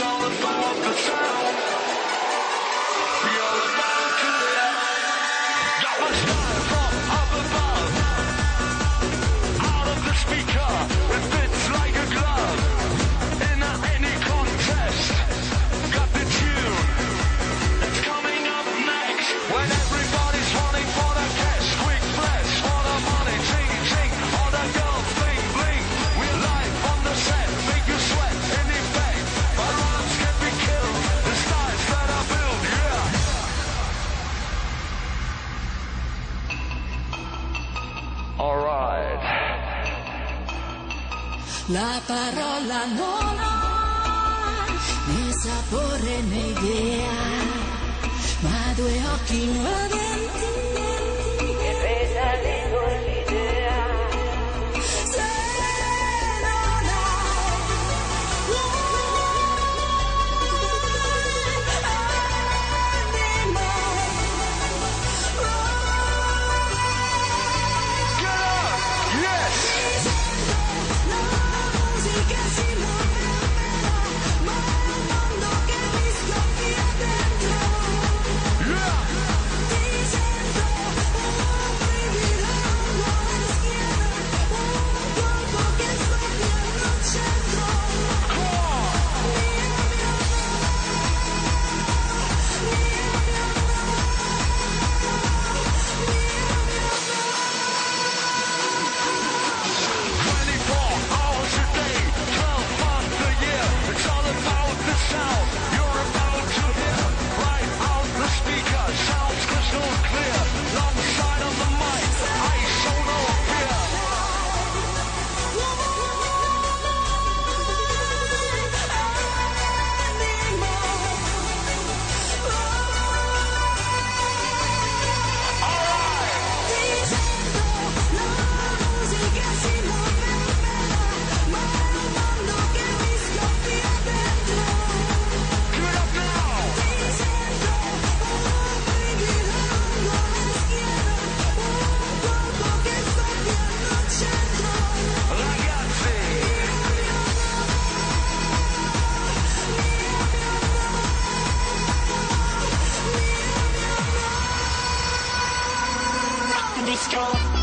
solid love beside Alright. La parola non ha né sapore né idea, ma due occhi nuoventi Moscow.